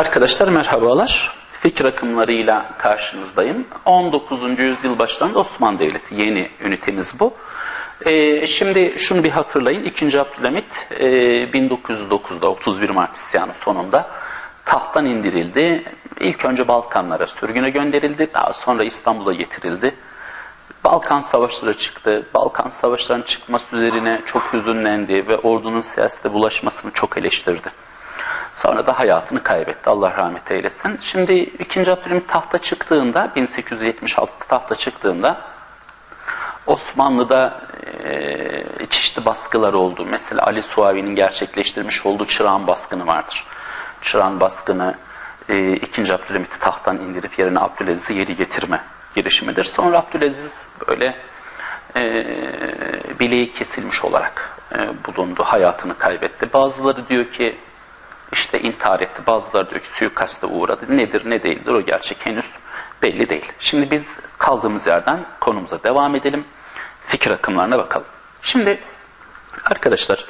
Arkadaşlar merhabalar. Fikir akımlarıyla karşınızdayım. 19. yüzyıl başlarında Osmanlı Devleti yeni ünitemiz bu. Ee, şimdi şunu bir hatırlayın. 2. Abdülhamit e, 1909'da 31 Mart isyanı sonunda tahttan indirildi. İlk önce Balkanlara sürgüne gönderildi. Daha sonra İstanbul'a getirildi. Balkan savaşları çıktı. Balkan savaşlarının çıkması üzerine çok hüzünlendi ve ordunun siyasete bulaşmasını çok eleştirdi. Sonra da hayatını kaybetti. Allah rahmet eylesin. Şimdi 2. Abdülhamit tahta çıktığında, 1876 tahta çıktığında Osmanlı'da e, çeşitli baskılar oldu. Mesela Ali Suavi'nin gerçekleştirmiş olduğu Çırağan baskını vardır. Çırağan baskını e, 2. Abdülhamit'i tahttan indirip yerine Abdülaziz'i geri getirme girişimidir. Sonra Abdülaziz böyle e, bileği kesilmiş olarak e, bulundu, hayatını kaybetti. Bazıları diyor ki işte intihar etti. Bazıları diyor ki suikaste uğradı. Nedir ne değildir o gerçek henüz belli değil. Şimdi biz kaldığımız yerden konumuza devam edelim. Fikir akımlarına bakalım. Şimdi arkadaşlar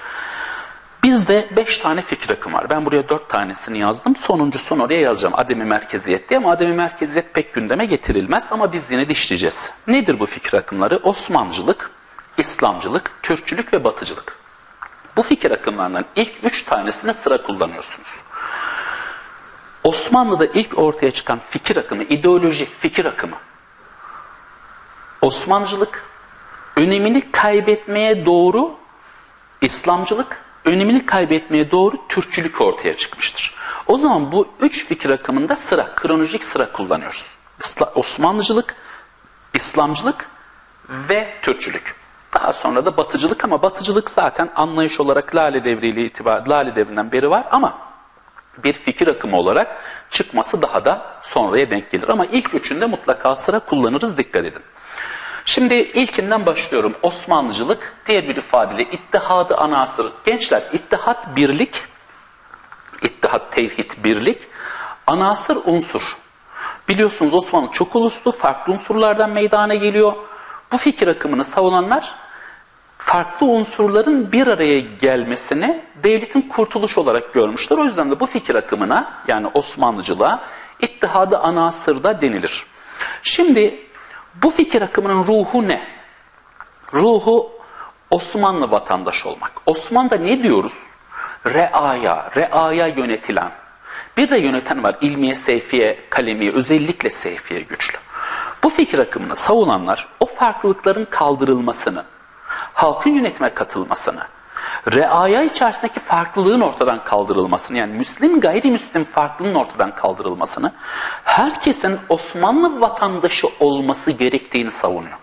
bizde beş tane fikir akım var. Ben buraya dört tanesini yazdım. Sonuncusunu oraya yazacağım. Ademi merkeziyet diye ama ademi merkeziyet pek gündeme getirilmez ama biz yine dişleyeceğiz. Nedir bu fikir akımları? Osmancılık, İslamcılık, Türkçülük ve Batıcılık. Bu fikir akımlarından ilk üç tanesine sıra kullanıyorsunuz. Osmanlı'da ilk ortaya çıkan fikir akımı, ideoloji, fikir akımı. Osmancılık, önemini kaybetmeye doğru İslamcılık, önemini kaybetmeye doğru Türkçülük ortaya çıkmıştır. O zaman bu üç fikir akımında sıra, kronolojik sıra kullanıyoruz. Osmanlıcılık, İslamcılık ve Türkçülük. Daha sonra da batıcılık ama batıcılık zaten anlayış olarak Lale devriyle itibar, Lale devrinden beri var ama bir fikir akımı olarak çıkması daha da sonraya denk gelir. Ama ilk üçünde mutlaka sıra kullanırız dikkat edin. Şimdi ilkinden başlıyorum. Osmanlıcılık diğer bir ifadeyle ittihadı anasır. Gençler ittihat birlik, ittihat tevhid birlik, anasır unsur. Biliyorsunuz Osmanlı çok uluslu, farklı unsurlardan meydana geliyor. Bu fikir akımını savunanlar farklı unsurların bir araya gelmesini devletin kurtuluş olarak görmüşler. O yüzden de bu fikir akımına yani Osmanlıcılığa ittihadı anasırda denilir. Şimdi bu fikir akımının ruhu ne? Ruhu Osmanlı vatandaş olmak. Osmanlı'da ne diyoruz? Reaya, reaya yönetilen. Bir de yöneten var ilmiye, seyfiye, kalemiye, özellikle seyfiye güçlü. Bu fikir akımını savunanlar o farklılıkların kaldırılmasını, halkın yönetime katılmasını, reaya içerisindeki farklılığın ortadan kaldırılmasını, yani Müslim gayrimüslim farklılığın ortadan kaldırılmasını, herkesin Osmanlı vatandaşı olması gerektiğini savunuyor.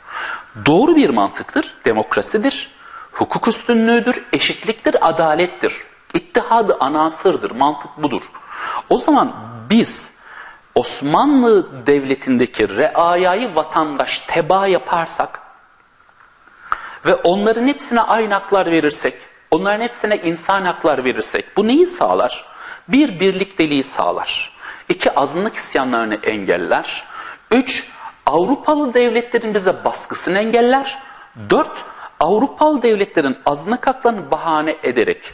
Doğru bir mantıktır, demokrasidir, hukuk üstünlüğüdür, eşitliktir, adalettir. İttihadı anasırdır, mantık budur. O zaman biz Osmanlı Devleti'ndeki reayayı vatandaş teba yaparsak ve onların hepsine aynı haklar verirsek, onların hepsine insan haklar verirsek bu neyi sağlar? Bir, birlikteliği sağlar. İki, azınlık isyanlarını engeller. Üç, Avrupalı devletlerin bize baskısını engeller. Dört, Avrupalı devletlerin azınlık haklarını bahane ederek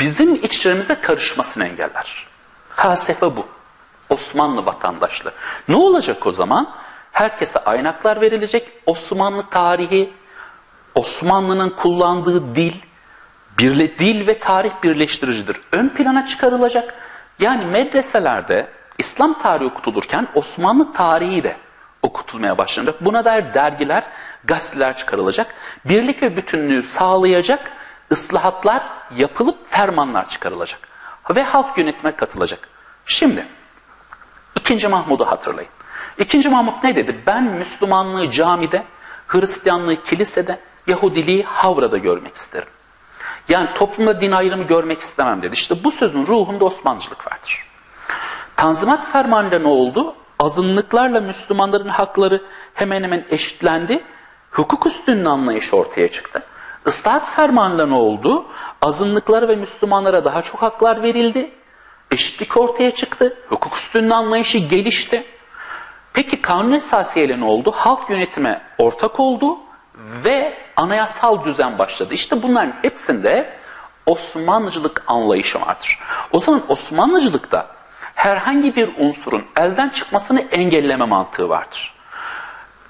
bizim içlerimize karışmasını engeller. Felsefe bu. Osmanlı vatandaşlığı. Ne olacak o zaman? Herkese aynı haklar verilecek. Osmanlı tarihi, Osmanlı'nın kullandığı dil, birle, dil ve tarih birleştiricidir. Ön plana çıkarılacak. Yani medreselerde İslam tarihi okutulurken Osmanlı tarihi de okutulmaya başlanacak. Buna dair dergiler, gazeteler çıkarılacak. Birlik ve bütünlüğü sağlayacak ıslahatlar yapılıp fermanlar çıkarılacak. Ve halk yönetime katılacak. Şimdi İkinci Mahmud'u hatırlayın. İkinci Mahmud ne dedi? Ben Müslümanlığı camide, Hristiyanlığı kilisede, Yahudiliği havrada görmek isterim. Yani toplumda din ayrımı görmek istemem dedi. İşte bu sözün ruhunda Osmanlıcılık vardır. Tanzimat fermanıyla ne oldu? Azınlıklarla Müslümanların hakları hemen hemen eşitlendi. Hukuk üstünlüğü anlayışı ortaya çıktı. Islahat fermanıyla ne oldu? Azınlıklara ve Müslümanlara daha çok haklar verildi. Eşitlik ortaya çıktı. Hukuk üstünlüğü anlayışı gelişti. Peki kanun esasiyeyle ne oldu? Halk yönetime ortak oldu ve anayasal düzen başladı. İşte bunların hepsinde Osmanlıcılık anlayışı vardır. O zaman Osmanlıcılıkta herhangi bir unsurun elden çıkmasını engelleme mantığı vardır.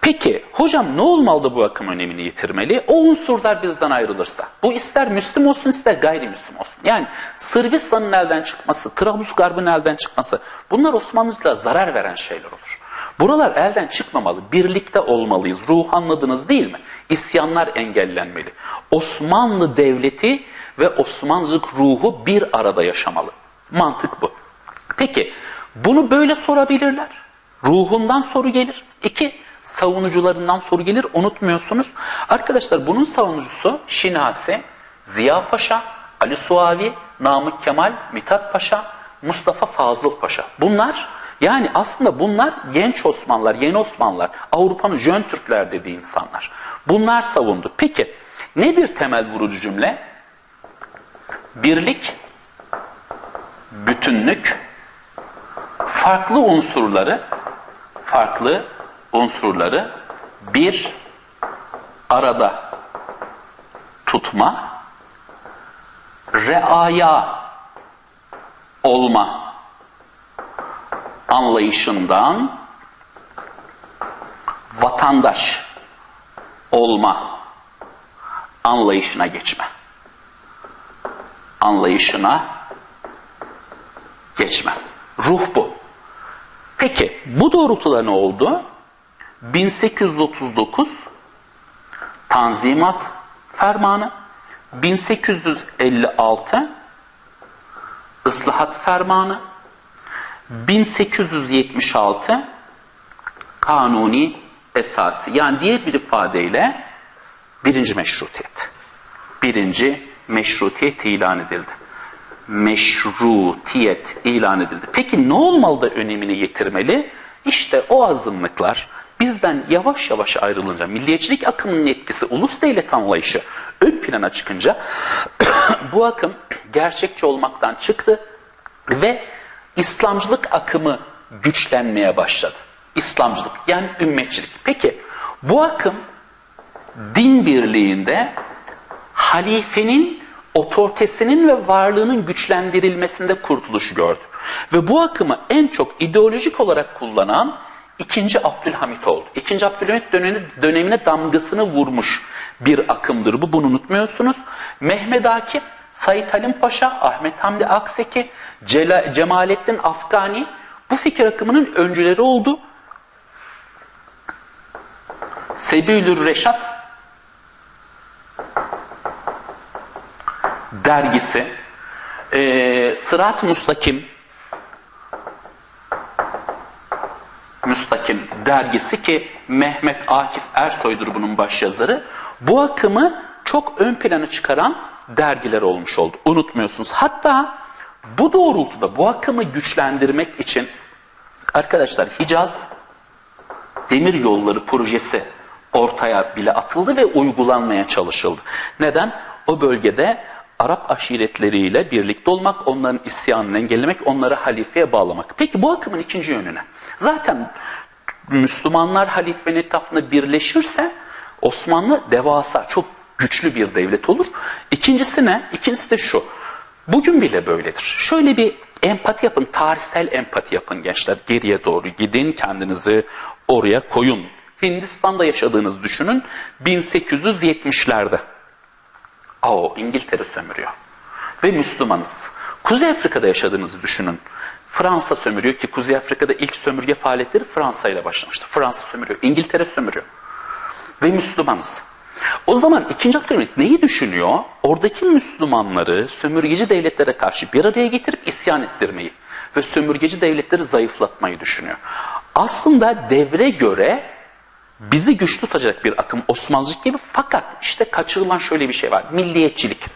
Peki hocam ne olmalı bu akım önemini yitirmeli? O unsurlar bizden ayrılırsa. Bu ister Müslüm olsun ister gayrimüslim olsun. Yani Sırbistan'ın elden çıkması, Trablusgarb'ın elden çıkması bunlar Osmanlıcılığa zarar veren şeyler olur. Buralar elden çıkmamalı. Birlikte olmalıyız. Ruh anladınız değil mi? İsyanlar engellenmeli. Osmanlı devleti ve Osmanlıcılık ruhu bir arada yaşamalı. Mantık bu. Peki bunu böyle sorabilirler. Ruhundan soru gelir. İki, savunucularından soru gelir. Unutmuyorsunuz. Arkadaşlar bunun savunucusu Şinasi, Ziya Paşa, Ali Suavi, Namık Kemal, Mithat Paşa, Mustafa Fazıl Paşa. Bunlar yani aslında bunlar genç Osmanlılar, yeni Osmanlılar, Avrupa'nın Jön Türkler dediği insanlar. Bunlar savundu. Peki nedir temel vurucu cümle? Birlik, bütünlük, farklı unsurları, farklı unsurları bir arada tutma, reaya olma anlayışından vatandaş olma anlayışına geçme. Anlayışına geçme. Ruh bu. Peki bu doğrultuda ne oldu? 1839 Tanzimat Fermanı 1856 Islahat Fermanı 1876 Kanuni Esası yani diğer bir ifadeyle birinci meşrutiyet. Birinci meşrutiyet ilan edildi. Meşrutiyet ilan edildi. Peki ne olmalı da önemini yitirmeli? İşte o azınlıklar bizden yavaş yavaş ayrılınca, milliyetçilik akımının etkisi, ulus devlet anlayışı ön plana çıkınca bu akım gerçekçi olmaktan çıktı ve İslamcılık akımı güçlenmeye başladı. İslamcılık yani ümmetçilik. Peki bu akım din birliğinde halifenin otoritesinin ve varlığının güçlendirilmesinde kurtuluşu gördü. Ve bu akımı en çok ideolojik olarak kullanan ikinci Abdülhamit oldu. İkinci Abdülhamit dönemine, dönemine damgasını vurmuş bir akımdır bu. Bunu unutmuyorsunuz. Mehmet Akif, Said Halim Paşa, Ahmet Hamdi Akseki, Cela, Cemalettin Afgani bu fikir akımının öncüleri oldu. Sebilür Reşat dergisi, e, Sırat Mustakim dergisi ki Mehmet Akif Ersoy'dur bunun başyazarı. Bu akımı çok ön plana çıkaran dergiler olmuş oldu. Unutmuyorsunuz. Hatta bu doğrultuda bu akımı güçlendirmek için arkadaşlar Hicaz demir yolları projesi ortaya bile atıldı ve uygulanmaya çalışıldı. Neden? O bölgede Arap aşiretleriyle birlikte olmak, onların isyanını engellemek, onları halifeye bağlamak. Peki bu akımın ikinci yönüne. Zaten Müslümanlar halifenin etrafında birleşirse Osmanlı devasa, çok güçlü bir devlet olur. İkincisi ne? İkincisi de şu. Bugün bile böyledir. Şöyle bir empati yapın, tarihsel empati yapın gençler. Geriye doğru gidin, kendinizi oraya koyun. Hindistan'da yaşadığınızı düşünün. 1870'lerde. O İngiltere sömürüyor. Ve Müslümanız. Kuzey Afrika'da yaşadığınızı düşünün. Fransa sömürüyor ki Kuzey Afrika'da ilk sömürge faaliyetleri Fransa ile başlamıştı. Fransa sömürüyor, İngiltere sömürüyor. Ve Müslümanız. O zaman 2. Abdülhamit neyi düşünüyor? Oradaki Müslümanları sömürgeci devletlere karşı bir araya getirip isyan ettirmeyi ve sömürgeci devletleri zayıflatmayı düşünüyor. Aslında devre göre bizi güç tutacak bir akım Osmanlıcılık gibi fakat işte kaçırılan şöyle bir şey var. Milliyetçilik.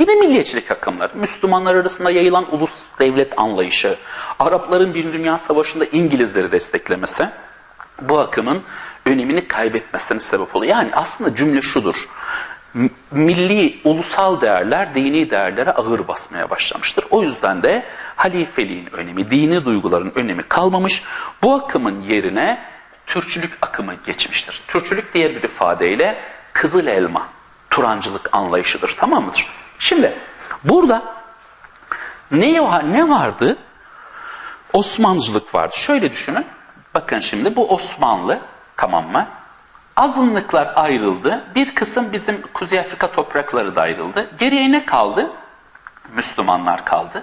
Yine milliyetçilik akımları, Müslümanlar arasında yayılan ulus devlet anlayışı, Arapların bir Dünya Savaşı'nda İngilizleri desteklemesi bu akımın önemini kaybetmesine sebep oluyor. Yani aslında cümle şudur. Milli, ulusal değerler dini değerlere ağır basmaya başlamıştır. O yüzden de halifeliğin önemi, dini duyguların önemi kalmamış. Bu akımın yerine Türkçülük akımı geçmiştir. Türkçülük diğer bir ifadeyle kızıl elma, Turancılık anlayışıdır. Tamam mıdır? Şimdi burada ne, var, ne vardı? Osmanlıcılık vardı. Şöyle düşünün. Bakın şimdi bu Osmanlı tamam mı? Azınlıklar ayrıldı. Bir kısım bizim Kuzey Afrika toprakları da ayrıldı. Geriye ne kaldı? Müslümanlar kaldı.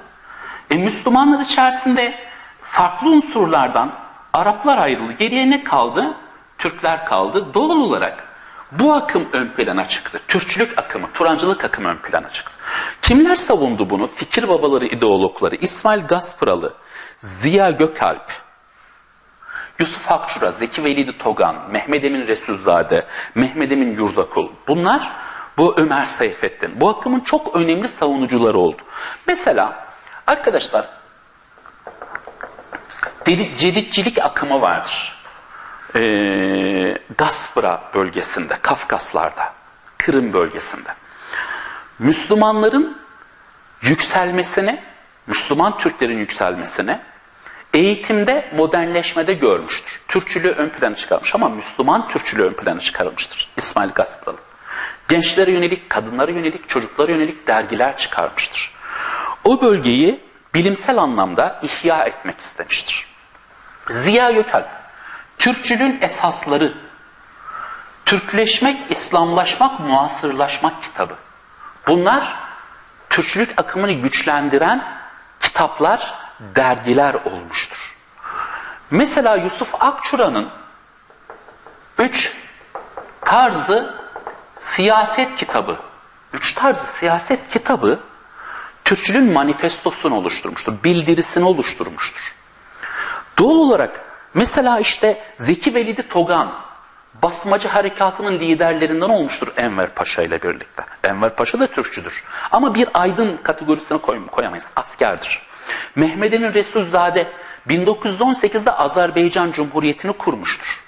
E, Müslümanlar içerisinde farklı unsurlardan Araplar ayrıldı. Geriye ne kaldı? Türkler kaldı. Doğal olarak bu akım ön plana çıktı. Türkçülük akımı, Turancılık akımı ön plana çıktı. Kimler savundu bunu? Fikir babaları, ideologları. İsmail Gaspıralı, Ziya Gökalp, Yusuf Akçura, Zeki Velidi Togan, Mehmet Emin Resulzade, Mehmet Emin Yurdakul. Bunlar bu Ömer Seyfettin. Bu akımın çok önemli savunucuları oldu. Mesela arkadaşlar ceditçilik akımı vardır. Ee, Gaspra bölgesinde, Kafkaslarda, Kırım bölgesinde. Müslümanların yükselmesini, Müslüman Türklerin yükselmesini eğitimde, modernleşmede görmüştür. Türkçülüğü ön plana çıkarmış ama Müslüman Türkçülüğü ön plana çıkarmıştır. İsmail Gaspralı. Gençlere yönelik, kadınlara yönelik, çocuklara yönelik dergiler çıkarmıştır. O bölgeyi bilimsel anlamda ihya etmek istemiştir. Ziya Gökalp, Türkçülüğün esasları, Türkleşmek, İslamlaşmak, muasırlaşmak kitabı. Bunlar Türkçülük akımını güçlendiren kitaplar, dergiler olmuştur. Mesela Yusuf Akçura'nın üç tarzı siyaset kitabı, üç tarzı siyaset kitabı Türkçülüğün manifestosunu oluşturmuştur, bildirisini oluşturmuştur. Doğal olarak mesela işte Zeki Velidi Togan, basmacı harekatının liderlerinden olmuştur Enver Paşa ile birlikte. Enver Paşa da Türkçüdür. Ama bir aydın kategorisine koy, koyamayız. Askerdir. Mehmet Emin Resulzade 1918'de Azerbaycan Cumhuriyeti'ni kurmuştur.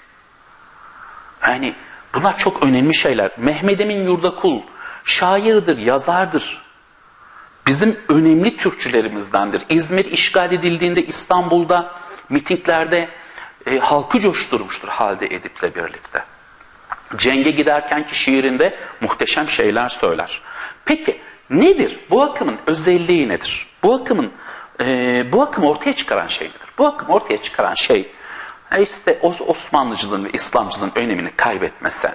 Yani bunlar çok önemli şeyler. Mehmet Emin Yurdakul şairdir, yazardır. Bizim önemli Türkçülerimizdendir. İzmir işgal edildiğinde İstanbul'da mitinglerde e, halkı coşturmuştur Halide Edip'le birlikte. Cenge giderkenki şiirinde muhteşem şeyler söyler. Peki nedir? Bu akımın özelliği nedir? Bu akımın e, bu akım ortaya çıkaran şey nedir? Bu akım ortaya çıkaran şey e, işte Osmanlıcılığın ve İslamcılığın önemini kaybetmesi.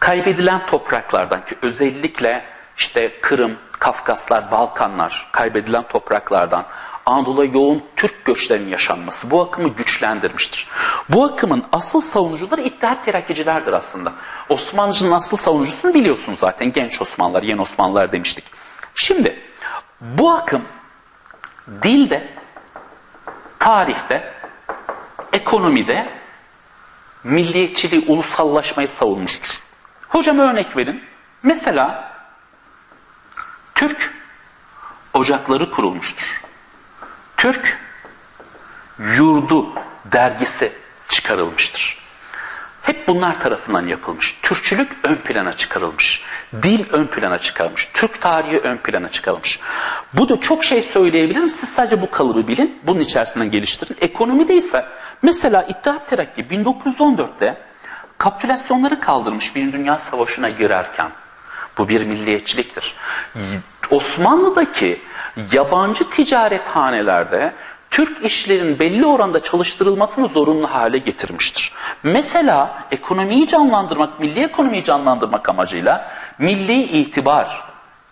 Kaybedilen topraklardan ki özellikle işte Kırım, Kafkaslar, Balkanlar kaybedilen topraklardan Anadolu'ya yoğun Türk göçlerinin yaşanması bu akımı güçlendirmiştir. Bu akımın asıl savunucuları İttihat Terakkicilerdir aslında. Osmanlıcının asıl savunucusunu biliyorsunuz zaten. Genç Osmanlılar, yeni Osmanlılar demiştik. Şimdi bu akım dilde, tarihte, ekonomide milliyetçiliği, ulusallaşmayı savunmuştur. Hocam örnek verin. Mesela Türk ocakları kurulmuştur. Türk Yurdu dergisi çıkarılmıştır. Hep bunlar tarafından yapılmış. Türkçülük ön plana çıkarılmış. Dil ön plana çıkarılmış. Türk tarihi ön plana çıkarılmış. Bu da çok şey söyleyebilirim. Siz sadece bu kalıbı bilin. Bunun içerisinden geliştirin. Ekonomide ise mesela İttihat Terakki 1914'te kapitülasyonları kaldırmış bir dünya savaşına girerken. Bu bir milliyetçiliktir. Osmanlı'daki yabancı ticarethanelerde Türk işlerin belli oranda çalıştırılmasını zorunlu hale getirmiştir. Mesela ekonomiyi canlandırmak, milli ekonomiyi canlandırmak amacıyla milli itibar,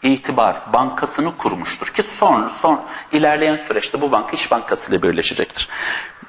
itibar bankasını kurmuştur ki son, son ilerleyen süreçte bu banka İş Bankası ile birleşecektir.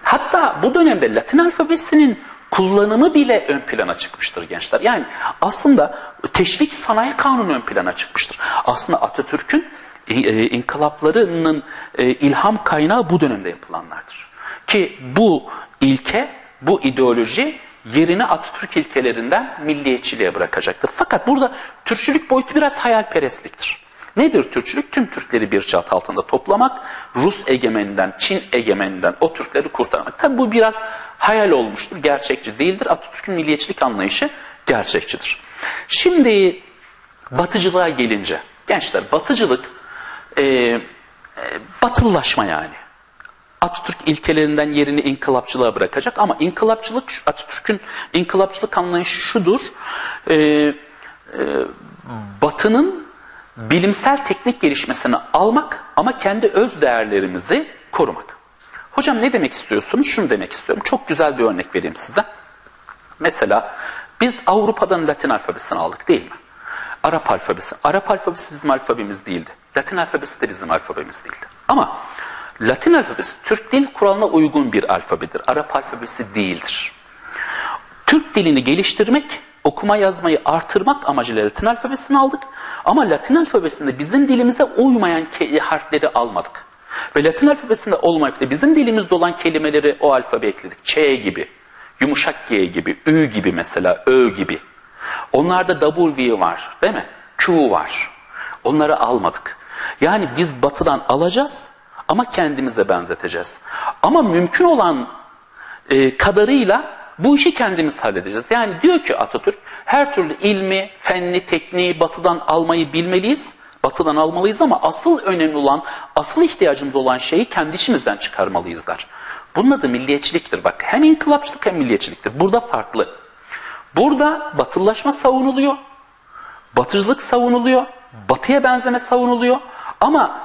Hatta bu dönemde Latin alfabesinin kullanımı bile ön plana çıkmıştır gençler. Yani aslında teşvik sanayi kanunu ön plana çıkmıştır. Aslında Atatürk'ün inkılaplarının e, ilham kaynağı bu dönemde yapılanlardır. Ki bu ilke, bu ideoloji yerini Atatürk ilkelerinden milliyetçiliğe bırakacaktır. Fakat burada Türkçülük boyutu biraz hayalperestliktir. Nedir Türkçülük? Tüm Türkleri bir çat altında toplamak, Rus egemeninden, Çin egemeninden o Türkleri kurtarmak. Tabi bu biraz hayal olmuştur, gerçekçi değildir. Atatürk'ün milliyetçilik anlayışı gerçekçidir. Şimdi batıcılığa gelince, gençler batıcılık e, e, batılılaşma yani. Atatürk ilkelerinden yerini inkılapçılığa bırakacak ama inkılapçılık Atatürk'ün inkılapçılık anlayışı şudur. E, e, batının bilimsel teknik gelişmesini almak ama kendi öz değerlerimizi korumak. Hocam ne demek istiyorsunuz? Şunu demek istiyorum. Çok güzel bir örnek vereyim size. Mesela biz Avrupa'dan Latin alfabesini aldık değil mi? Arap alfabesi. Arap alfabesi bizim alfabemiz değildi. Latin alfabesi de bizim alfabemiz değildi. Ama Latin alfabesi Türk dil kuralına uygun bir alfabedir. Arap alfabesi değildir. Türk dilini geliştirmek, okuma yazmayı artırmak amacıyla Latin alfabesini aldık. Ama Latin alfabesinde bizim dilimize uymayan harfleri almadık. Ve Latin alfabesinde olmayıp da bizim dilimizde olan kelimeleri o alfabe ekledik. Ç gibi, yumuşak G gibi, Ü gibi mesela, Ö gibi. Onlarda W var değil mi? Q var. Onları almadık. Yani biz batıdan alacağız ama kendimize benzeteceğiz. Ama mümkün olan e, kadarıyla bu işi kendimiz halledeceğiz. Yani diyor ki Atatürk her türlü ilmi, fenni, tekniği batıdan almayı bilmeliyiz. Batıdan almalıyız ama asıl önemli olan, asıl ihtiyacımız olan şeyi kendi içimizden çıkarmalıyızlar. Bunun adı milliyetçiliktir bak. Hem inkılapçılık hem milliyetçiliktir. Burada farklı. Burada batılılaşma savunuluyor. Batıcılık savunuluyor. Batıya benzeme savunuluyor. Ama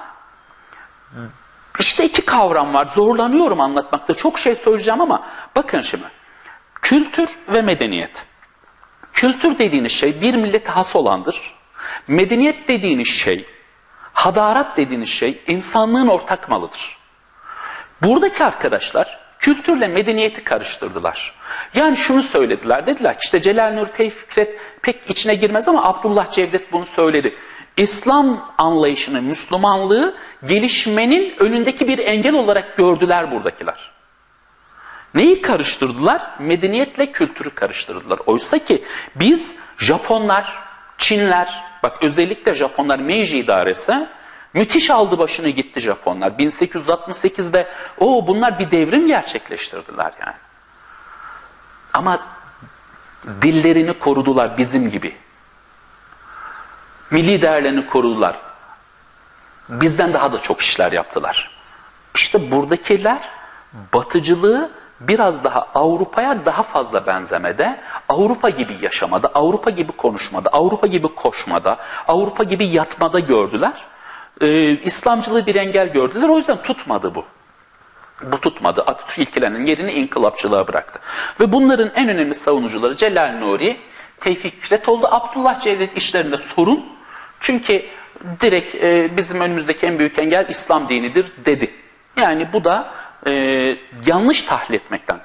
işte iki kavram var. Zorlanıyorum anlatmakta. Çok şey söyleyeceğim ama bakın şimdi. Kültür ve medeniyet. Kültür dediğiniz şey bir millete has olandır. Medeniyet dediğiniz şey, hadarat dediğiniz şey insanlığın ortak malıdır. Buradaki arkadaşlar kültürle medeniyeti karıştırdılar. Yani şunu söylediler. Dediler ki işte Celal Nur Tevfikret pek içine girmez ama Abdullah Cevdet bunu söyledi. İslam anlayışını, Müslümanlığı gelişmenin önündeki bir engel olarak gördüler buradakiler. Neyi karıştırdılar? Medeniyetle kültürü karıştırdılar. Oysa ki biz Japonlar, Çinler, bak özellikle Japonlar Meiji idaresi müthiş aldı başını gitti Japonlar. 1868'de o bunlar bir devrim gerçekleştirdiler yani. Ama dillerini korudular bizim gibi. Milli değerlerini korudular. Bizden daha da çok işler yaptılar. İşte buradakiler batıcılığı biraz daha Avrupa'ya daha fazla benzemede, Avrupa gibi yaşamada, Avrupa gibi konuşmada, Avrupa gibi koşmada, Avrupa gibi yatmada gördüler. Ee, İslamcılığı bir engel gördüler. O yüzden tutmadı bu. Bu tutmadı. Atatürk ilkelerinin yerini inkılapçılığa bıraktı. Ve bunların en önemli savunucuları Celal Nuri, Tevfik Fikret oldu. Abdullah Cevdet işlerinde sorun. Çünkü direkt e, bizim önümüzdeki en büyük engel İslam dinidir dedi. Yani bu da e, yanlış tahlil etmekten.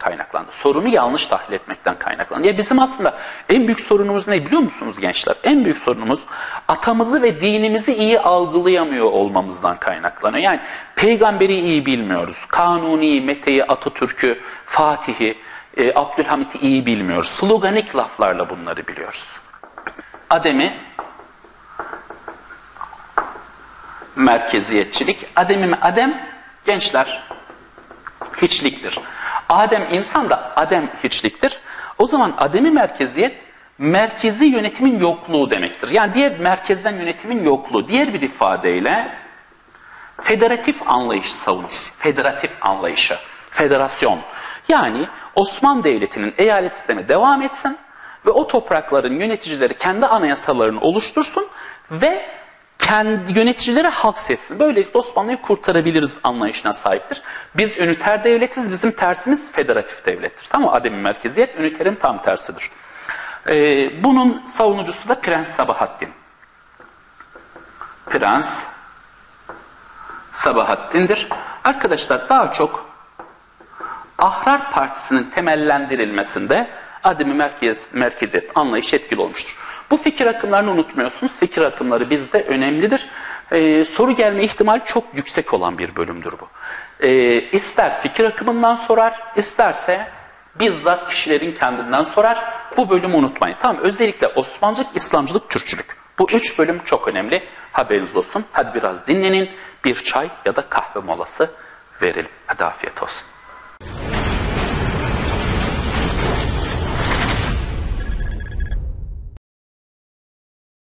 Sorunu yanlış tahlil etmekten kaynaklandı. Ya bizim aslında en büyük sorunumuz ne biliyor musunuz gençler? En büyük sorunumuz atamızı ve dinimizi iyi algılayamıyor olmamızdan kaynaklanıyor. Yani peygamberi iyi bilmiyoruz. Kanuni, Mete'yi, Atatürk'ü, Fatih'i, e, Abdülhamit'i iyi bilmiyoruz. Sloganik laflarla bunları biliyoruz. Adem'i merkeziyetçilik. Adem'i Adem gençler hiçliktir. Adem insan da Adem hiçliktir. O zaman Adem'i merkeziyet merkezi yönetimin yokluğu demektir. Yani diğer merkezden yönetimin yokluğu. Diğer bir ifadeyle federatif anlayış savunur. Federatif anlayışı. Federasyon. Yani Osmanlı Devleti'nin eyalet sistemi devam etsin ve o toprakların yöneticileri kendi anayasalarını oluştursun ve kendi yöneticileri halk seçsin. Böylelikle Osmanlı'yı kurtarabiliriz anlayışına sahiptir. Biz üniter devletiz, bizim tersimiz federatif devlettir. Tamam? Ademi merkeziyet, üniterin tam tersidir. Ee, bunun savunucusu da Prens Sabahattin. Prens Sabahattin'dir. Arkadaşlar daha çok Ahrar Partisi'nin temellendirilmesinde ademi merkez, merkeziyet anlayış etkili olmuştur. Bu fikir akımlarını unutmuyorsunuz. Fikir akımları bizde önemlidir. Ee, soru gelme ihtimali çok yüksek olan bir bölümdür bu. Ee, ister fikir akımından sorar, isterse bizzat kişilerin kendinden sorar. Bu bölümü unutmayın. Tamam özellikle Osmanlıcılık, İslamcılık, Türkçülük. Bu üç bölüm çok önemli. Haberiniz olsun. Hadi biraz dinlenin. Bir çay ya da kahve molası verelim. Hadi afiyet olsun.